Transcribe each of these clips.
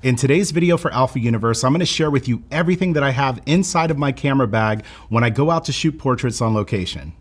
In today's video for Alpha Universe, I'm gonna share with you everything that I have inside of my camera bag when I go out to shoot portraits on location.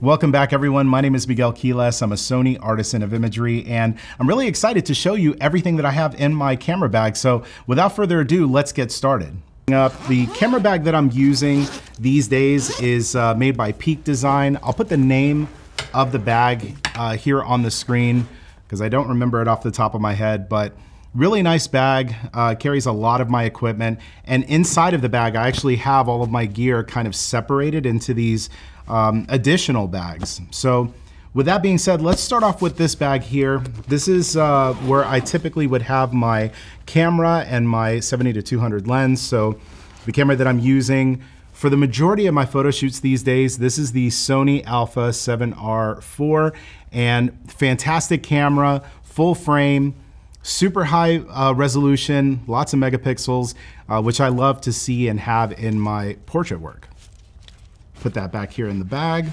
Welcome back everyone. My name is Miguel Quiles. I'm a Sony artisan of imagery and I'm really excited to show you everything that I have in my camera bag. So without further ado, let's get started. Up. The camera bag that I'm using these days is uh, made by Peak Design. I'll put the name of the bag uh, here on the screen because I don't remember it off the top of my head, but really nice bag, uh, carries a lot of my equipment. And inside of the bag, I actually have all of my gear kind of separated into these um, additional bags. So with that being said, let's start off with this bag here. This is uh, where I typically would have my camera and my 70 to 200 lens. So the camera that I'm using for the majority of my photo shoots these days, this is the Sony Alpha 7R4 and fantastic camera, full frame, super high uh, resolution, lots of megapixels, uh, which I love to see and have in my portrait work. Put that back here in the bag.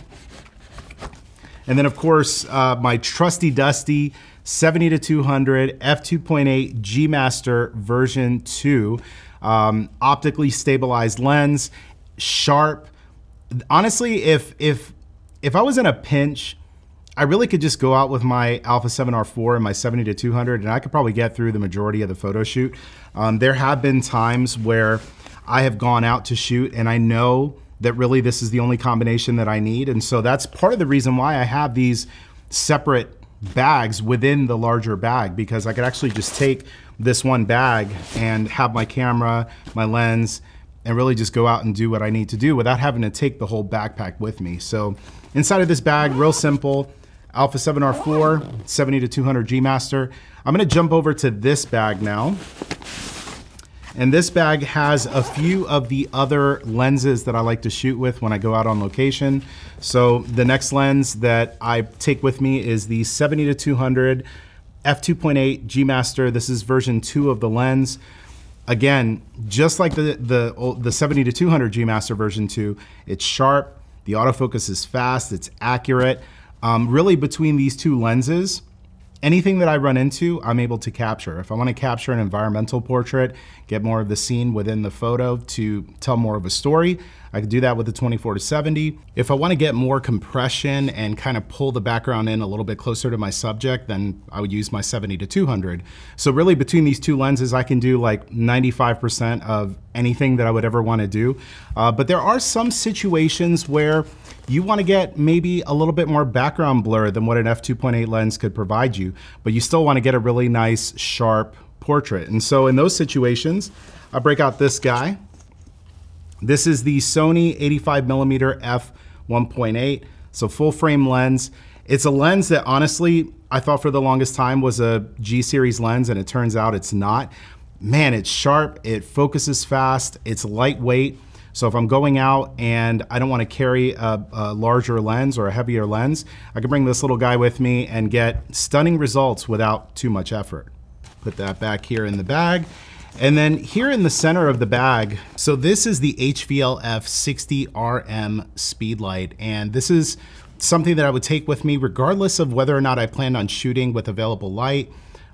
And then of course, uh, my trusty dusty 70 to 200 f2.8 G Master version 2 um, optically stabilized lens, sharp. Honestly, if if if I was in a pinch, I really could just go out with my Alpha 7R4 and my 70 to 200, and I could probably get through the majority of the photo shoot. Um, there have been times where I have gone out to shoot, and I know that really this is the only combination that I need. And so that's part of the reason why I have these separate bags within the larger bag because I could actually just take this one bag and have my camera, my lens, and really just go out and do what I need to do without having to take the whole backpack with me. So inside of this bag, real simple, Alpha 7R4, 70 to 200 G Master. I'm gonna jump over to this bag now. And this bag has a few of the other lenses that I like to shoot with when I go out on location. So the next lens that I take with me is the 70 to 200 f2.8 G Master. This is version two of the lens. Again, just like the, the, the 70 to 200 G Master version two, it's sharp, the autofocus is fast, it's accurate. Um, really between these two lenses, anything that I run into, I'm able to capture. If I want to capture an environmental portrait, get more of the scene within the photo to tell more of a story, I can do that with the 24 to 70. If I want to get more compression and kind of pull the background in a little bit closer to my subject, then I would use my 70 to 200. So really between these two lenses, I can do like 95% of anything that I would ever want to do. Uh, but there are some situations where you want to get maybe a little bit more background blur than what an f2.8 lens could provide you, but you still want to get a really nice sharp portrait. And so in those situations, I break out this guy. This is the Sony 85 millimeter f 1.8, so full frame lens. It's a lens that honestly, I thought for the longest time was a G series lens and it turns out it's not. Man, it's sharp, it focuses fast, it's lightweight. So if I'm going out and I don't want to carry a, a, larger lens or a heavier lens, I can bring this little guy with me and get stunning results without too much effort. Put that back here in the bag. And then here in the center of the bag, so this is the HVLF 60RM Speedlight. And this is something that I would take with me regardless of whether or not I planned on shooting with available light.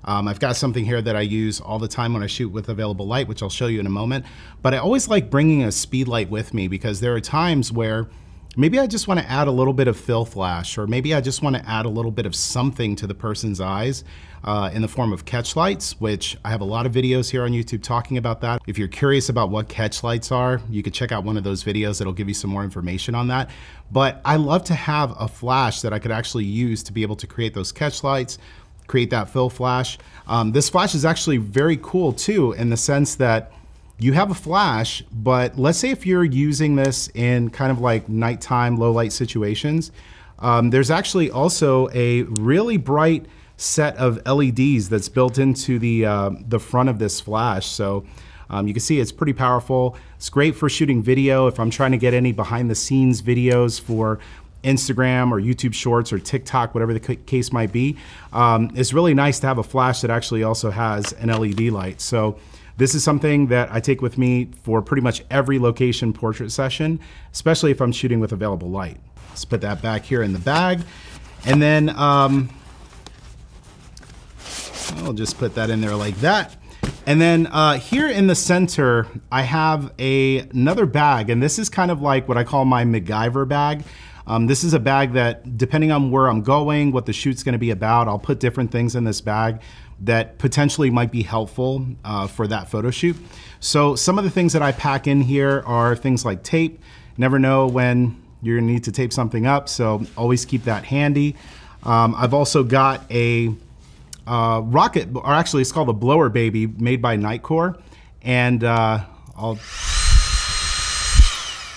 Um, I've got something here that I use all the time when I shoot with available light, which I'll show you in a moment. But I always like bringing a speed light with me because there are times where maybe I just want to add a little bit of fill flash, or maybe I just want to add a little bit of something to the person's eyes uh, in the form of catch lights, which I have a lot of videos here on YouTube talking about that. If you're curious about what catch lights are, you could check out one of those videos It'll give you some more information on that. But I love to have a flash that I could actually use to be able to create those catch lights, create that fill flash. Um, this flash is actually very cool too in the sense that you have a flash, but let's say if you're using this in kind of like nighttime low light situations, um, there's actually also a really bright set of LEDs that's built into the, uh, the front of this flash. So um, you can see it's pretty powerful. It's great for shooting video. If I'm trying to get any behind the scenes videos for Instagram or YouTube Shorts or TikTok, whatever the case might be. Um, it's really nice to have a flash that actually also has an LED light. So this is something that I take with me for pretty much every location portrait session, especially if I'm shooting with available light. Let's put that back here in the bag. And then um, I'll just put that in there like that. And then uh, here in the center, I have a, another bag, and this is kind of like what I call my MacGyver bag. Um, this is a bag that, depending on where I'm going, what the shoot's gonna be about, I'll put different things in this bag that potentially might be helpful uh, for that photo shoot. So some of the things that I pack in here are things like tape. Never know when you're gonna need to tape something up, so always keep that handy. Um, I've also got a uh, rocket, or actually it's called a blower baby made by Nitecore. And uh, I'll,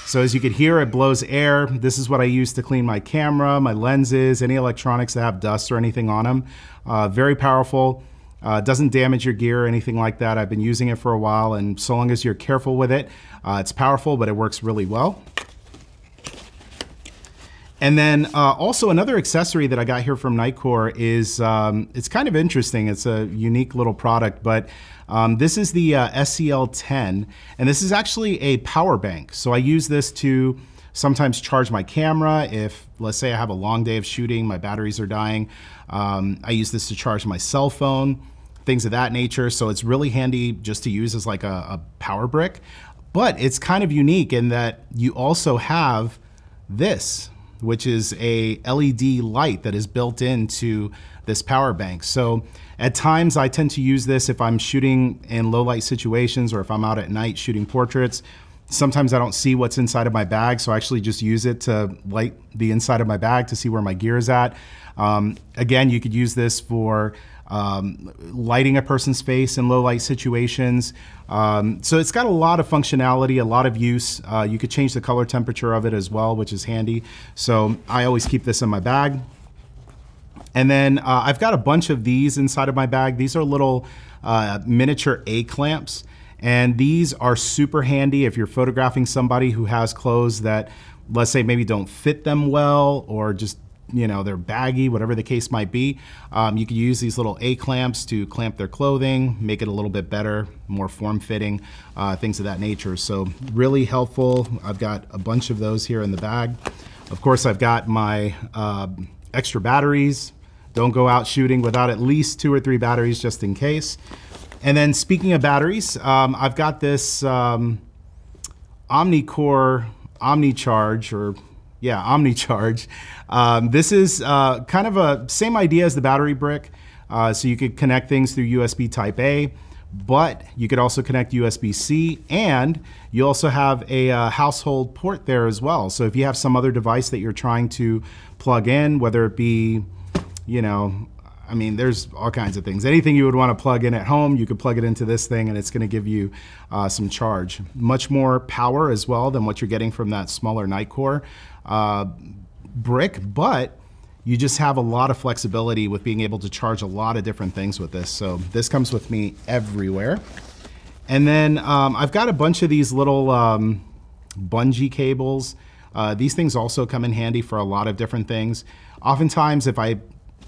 so as you can hear, it blows air. This is what I use to clean my camera, my lenses, any electronics that have dust or anything on them. Uh, very powerful. Uh, doesn't damage your gear or anything like that. I've been using it for a while and so long as you're careful with it, uh, it's powerful, but it works really well. And then uh, also another accessory that I got here from Nitecore is, um, it's kind of interesting. It's a unique little product, but um, this is the uh, SCL10, and this is actually a power bank. So I use this to sometimes charge my camera if, let's say I have a long day of shooting, my batteries are dying. Um, I use this to charge my cell phone, things of that nature. So it's really handy just to use as like a, a power brick. But it's kind of unique in that you also have this which is a LED light that is built into this power bank. So at times I tend to use this if I'm shooting in low light situations or if I'm out at night shooting portraits. Sometimes I don't see what's inside of my bag, so I actually just use it to light the inside of my bag to see where my gear is at. Um, again, you could use this for um, lighting a person's face in low light situations. Um, so it's got a lot of functionality, a lot of use. Uh, you could change the color temperature of it as well, which is handy. So I always keep this in my bag. And then uh, I've got a bunch of these inside of my bag. These are little uh, miniature A-clamps. And these are super handy if you're photographing somebody who has clothes that, let's say, maybe don't fit them well or just you know, they're baggy, whatever the case might be. Um, you could use these little A-clamps to clamp their clothing, make it a little bit better, more form-fitting, uh, things of that nature. So really helpful. I've got a bunch of those here in the bag. Of course, I've got my uh, extra batteries. Don't go out shooting without at least two or three batteries just in case. And then speaking of batteries, um, I've got this um, Omnicore OmniCharge or yeah, OmniCharge. Um, this is uh, kind of a same idea as the battery brick. Uh, so you could connect things through USB type A, but you could also connect USB-C and you also have a uh, household port there as well. So if you have some other device that you're trying to plug in, whether it be, you know, I mean, there's all kinds of things. Anything you would want to plug in at home, you could plug it into this thing and it's going to give you uh, some charge. Much more power as well than what you're getting from that smaller Nitecore uh, brick, but you just have a lot of flexibility with being able to charge a lot of different things with this. So this comes with me everywhere. And then um, I've got a bunch of these little um, bungee cables. Uh, these things also come in handy for a lot of different things. Oftentimes, if I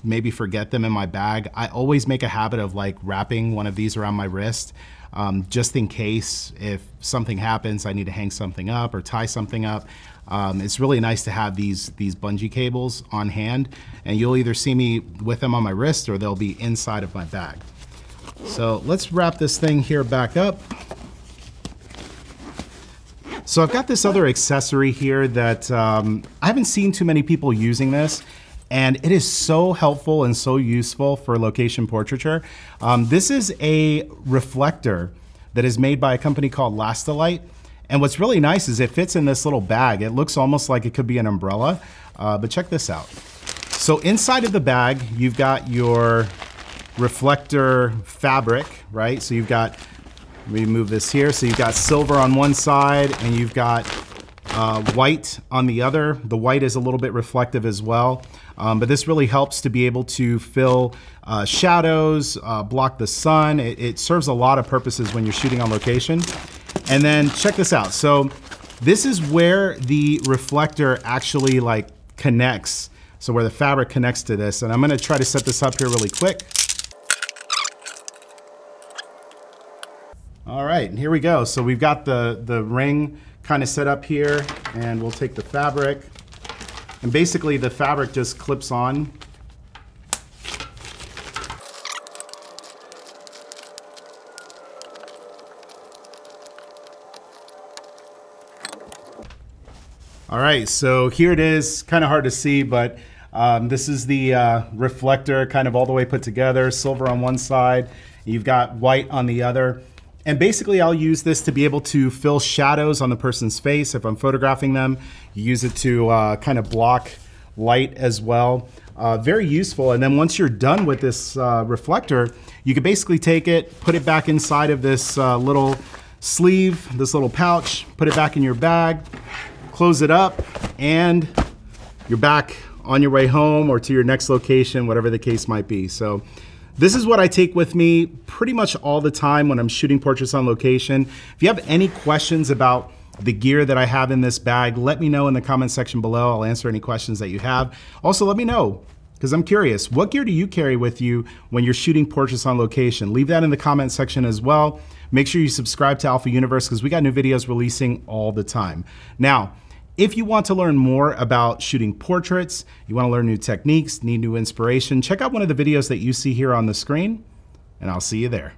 maybe forget them in my bag. I always make a habit of like wrapping one of these around my wrist um, just in case if something happens, I need to hang something up or tie something up. Um, it's really nice to have these, these bungee cables on hand and you'll either see me with them on my wrist or they'll be inside of my bag. So let's wrap this thing here back up. So I've got this other accessory here that um, I haven't seen too many people using this and it is so helpful and so useful for location portraiture. Um, this is a reflector that is made by a company called Lastolite. And what's really nice is it fits in this little bag. It looks almost like it could be an umbrella, uh, but check this out. So inside of the bag, you've got your reflector fabric, right? So you've got, let me move this here. So you've got silver on one side and you've got uh, white on the other. The white is a little bit reflective as well, um, but this really helps to be able to fill uh, shadows, uh, block the sun. It, it, serves a lot of purposes when you're shooting on location. And then check this out. So this is where the reflector actually like connects. So where the fabric connects to this. And I'm gonna try to set this up here really quick. All right, and here we go. So we've got the, the ring kind of set up here and we'll take the fabric and basically the fabric just clips on. All right, so here it is, kind of hard to see, but um, this is the uh, reflector kind of all the way put together, silver on one side, you've got white on the other. And basically I'll use this to be able to fill shadows on the person's face if I'm photographing them. Use it to uh, kind of block light as well. Uh, very useful. And then once you're done with this uh, reflector, you can basically take it, put it back inside of this uh, little sleeve, this little pouch, put it back in your bag, close it up, and you're back on your way home or to your next location, whatever the case might be. So this is what I take with me pretty much all the time when I'm shooting portraits on location. If you have any questions about the gear that I have in this bag, let me know in the comment section below. I'll answer any questions that you have. Also, let me know because I'm curious, what gear do you carry with you when you're shooting portraits on location? Leave that in the comment section as well. Make sure you subscribe to Alpha Universe because we got new videos releasing all the time. Now, if you want to learn more about shooting portraits, you want to learn new techniques, need new inspiration, check out one of the videos that you see here on the screen, and I'll see you there.